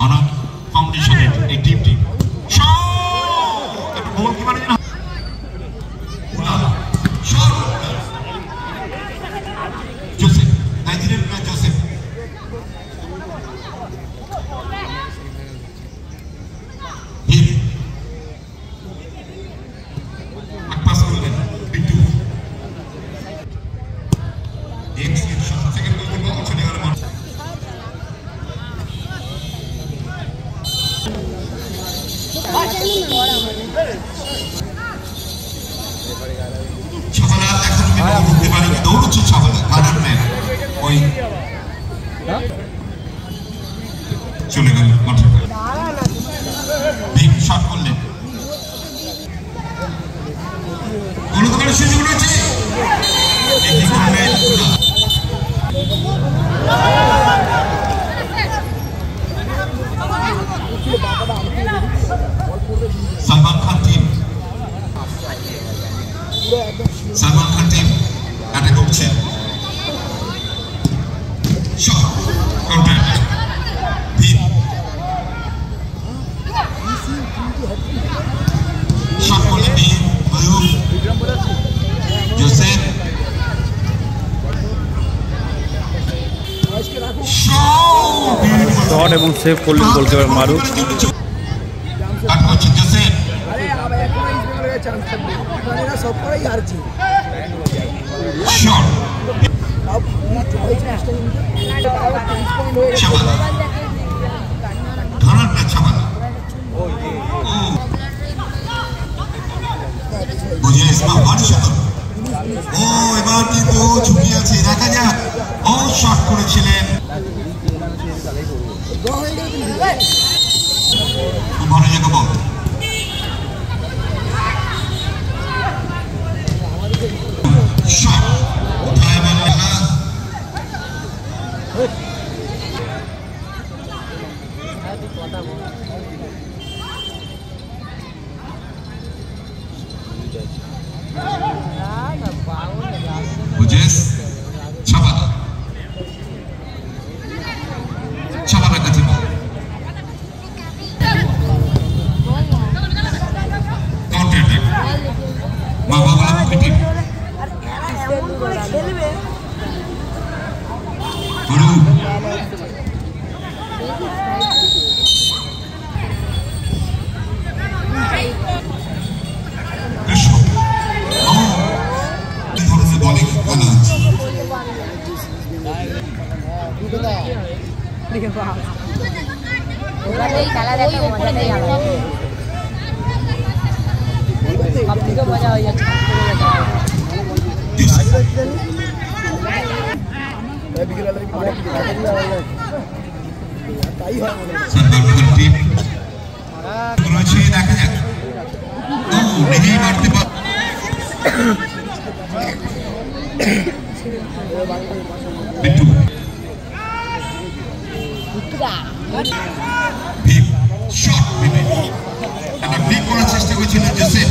অনাথ ফাউন্ডেশনের এই টিমটি point. জোসেফ শট এবং সেভ করলেন goalkeeper Maru shot blue bishop oh for the body one out đi vào. Ủa đây cả là đây cái món đây à? Không. রয়েছে দেখা যাক তো নিজেই মারতে পার বিট্টু শট মেনে একটা করার চেষ্টা করেছিল জোসেফ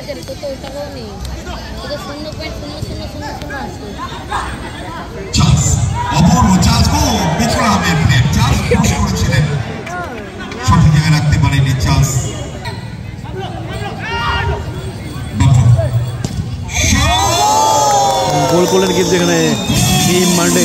হাজার কত টাকাও নেই। শূন্য পয়েন্ট শূন্য শূন্য শূন্য শূন্য আছে। অপূর্ব চার্জ গো বিক্রম এমপ্লেট সঠিক জায়গায় রাখতে পারেনি চার্জ গোল করলেন কিন্তু এখানে টিম মান্ডে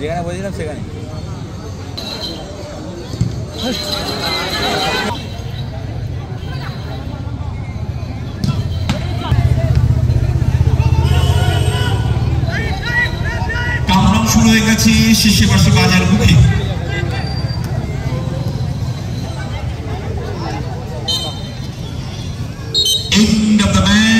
যেখানে বলেছিলাম সেখানে শুরু হয়ে গেছে শিশিবাসী বাজার মুখে End of the man.